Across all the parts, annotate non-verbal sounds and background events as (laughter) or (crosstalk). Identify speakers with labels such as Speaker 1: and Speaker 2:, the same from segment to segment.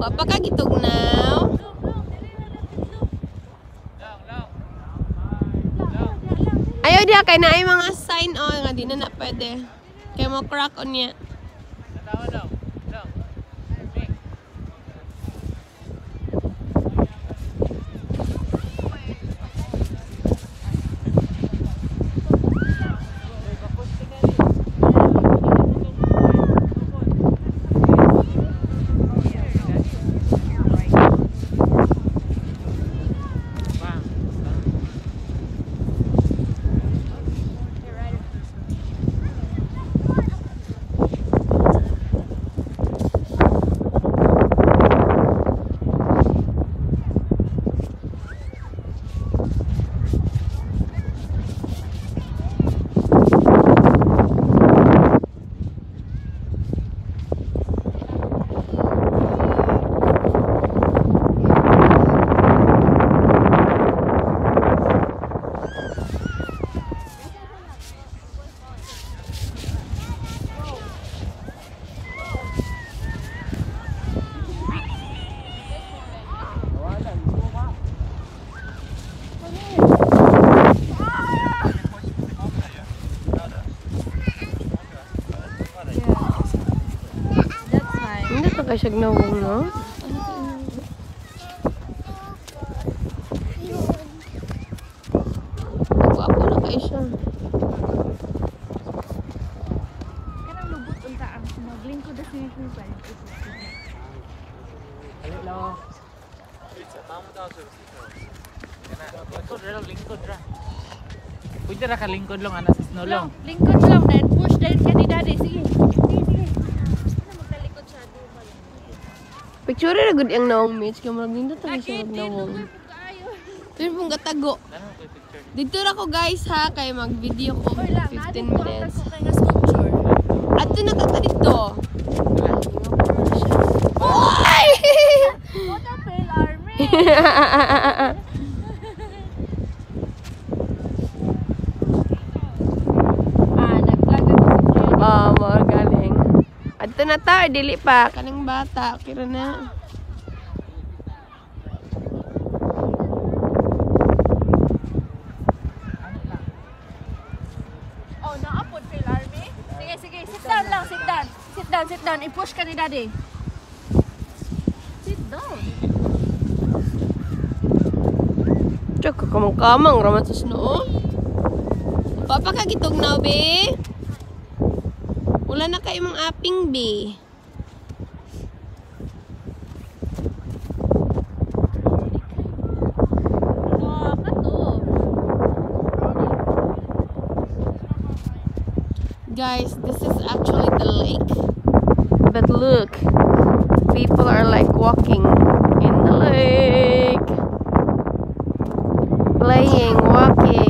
Speaker 1: Wa pa ka gitugnaw. Ayaw diha kay naay mga sign on nga di na na pwede. Kay mo crack on niya. Hindi to ka siya gnawong, no? Ako na kayo siya.
Speaker 2: Kanang lubot unta ang maglingkod na siya yung pa.
Speaker 3: Lingkod ra, lingkod ra. Pwede ra ka lingkod lang ana sa snow lang.
Speaker 2: Lingkod lang then push then ka ni daddy. Sige. Ano magtalikod siya di ba?
Speaker 1: Picture na good yung nawong Mitch. Kaya marag
Speaker 2: Bakit?
Speaker 1: nawong.
Speaker 2: Kaayo.
Speaker 1: Ito yung pong
Speaker 3: picture?
Speaker 1: Dito na ko guys ha. Kaya mag-video ko
Speaker 2: Oy lang,
Speaker 1: 15
Speaker 2: naadin ko ang
Speaker 1: minutes.
Speaker 2: ko kay nga sculpture.
Speaker 1: At ito na kata dito. Oy!
Speaker 2: What a fail army.
Speaker 1: Na ta, dili pa. Kanang bata. Kira na.
Speaker 2: Oh, naapod fail army. Sige, sige. Sit down lang, sit down. Sit down, sit down. I-push ka ni daddy. Sit down.
Speaker 1: Tsaka kamang-kamang raman sa snow. Papa ka gitog na, be. Wala na kayo mong aping, be.
Speaker 2: Wow, kato.
Speaker 1: Guys, this is actually the lake. But look, people are like walking in the lake. Playing, walking.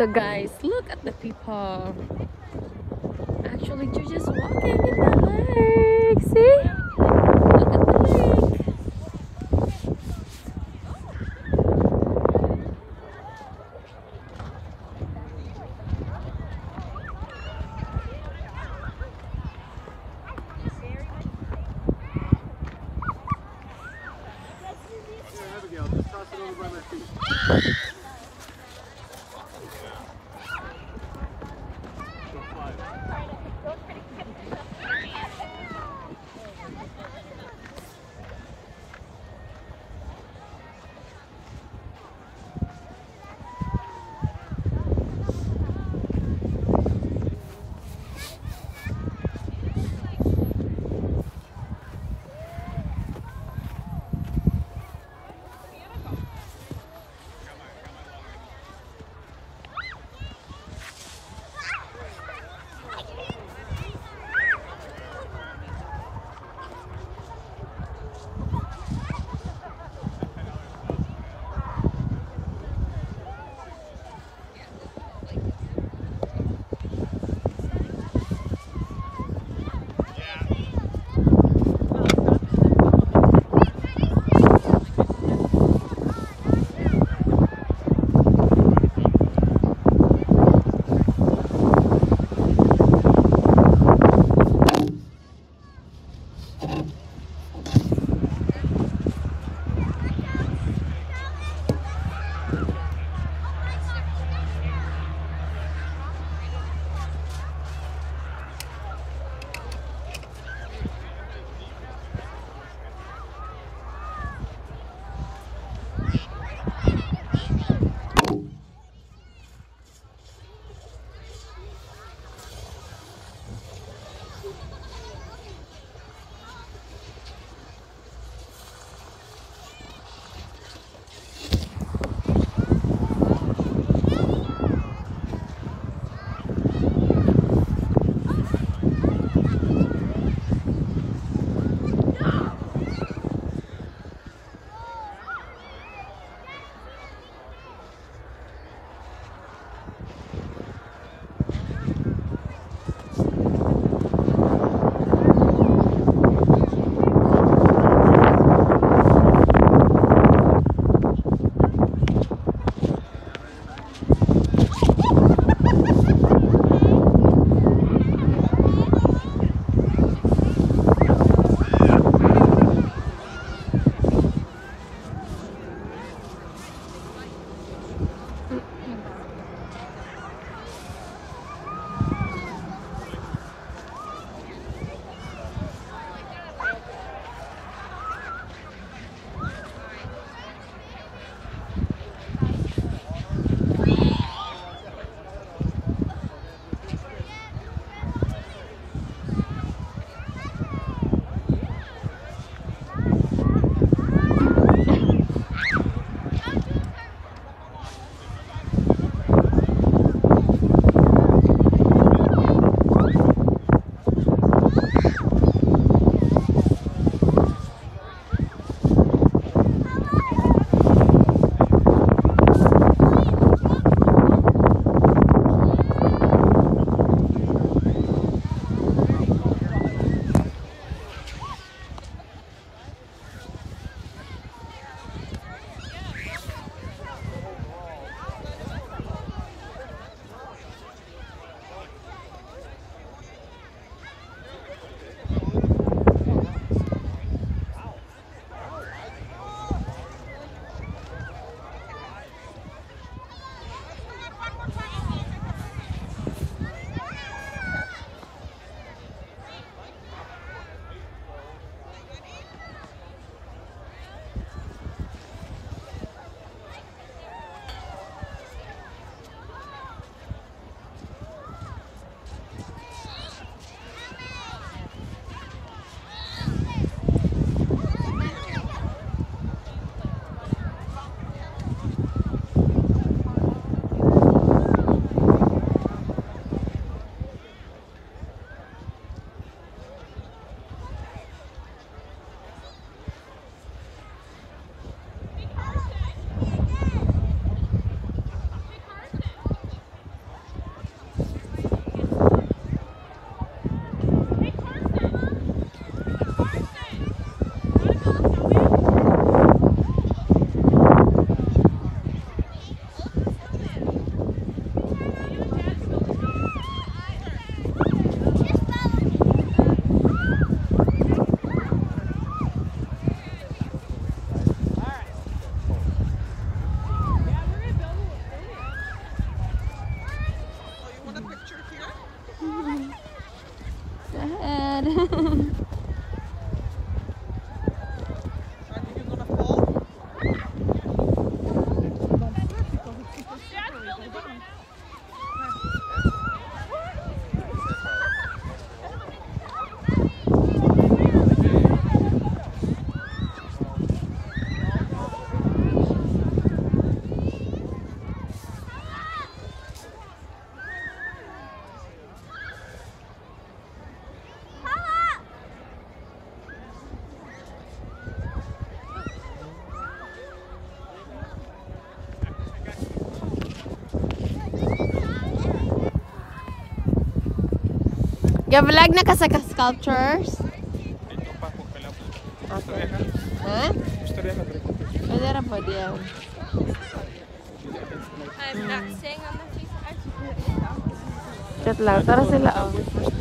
Speaker 1: So guys, look at the people. Actually, they're just Gabalag na ka sa sculptures?
Speaker 4: Ito pa ko pala po.
Speaker 1: Okay. Ha?
Speaker 4: Gusto rin ako rin.
Speaker 1: Pwede ra po diyan.
Speaker 2: I'm not saying I'm not
Speaker 1: Chat lang. Tara sila oh.
Speaker 4: First.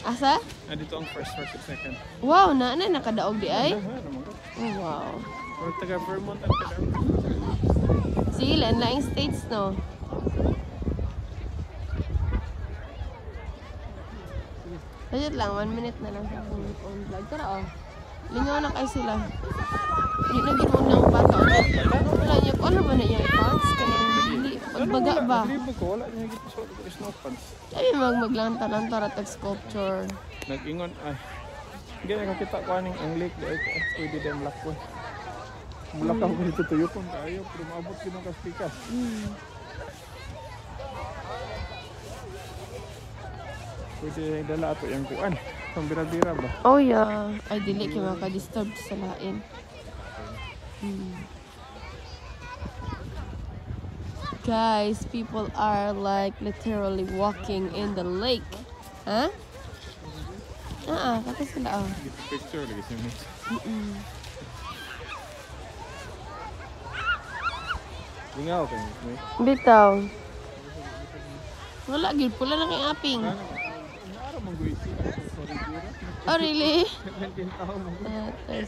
Speaker 1: Asa?
Speaker 4: Ah, dito ang first versus second.
Speaker 1: Wow, na na nakadaog di ay. Oh, wow.
Speaker 4: Or taga Vermont ang.
Speaker 1: Sila, laing states no. Legit lang, one minute na lang sa akong phone vlog. Tara oh. Lingaw na kayo sila. Hindi na ginunang bata. Wala niya, ano ba na yung pants? Kaya hindi, pagbaga ba?
Speaker 4: Dribo ko, wala niya gito so ko snow pants.
Speaker 1: Sabi mag maglanta-lanta ratag sculpture.
Speaker 4: Nag-ingon ay. Hindi nakakita ko aning ang lake dahil ko ay pwede din lakwa. Mulakaw ko dito tuyo kung tayo, pero maabot ko ng kaspikas. Pwede dala ato yung kuan. Pambira-bira ba?
Speaker 1: Oh yeah. Ay, dili kay maka-disturb sa lain. Hmm. Guys, people are like literally walking in the lake. Huh? Ah, kata sila oh.
Speaker 4: Get picture lagi si Miss. Lingaw kayo, Miss.
Speaker 1: Bitaw. Wala, gid pula na kay aping.
Speaker 4: Ano?
Speaker 1: Oh really? (laughs)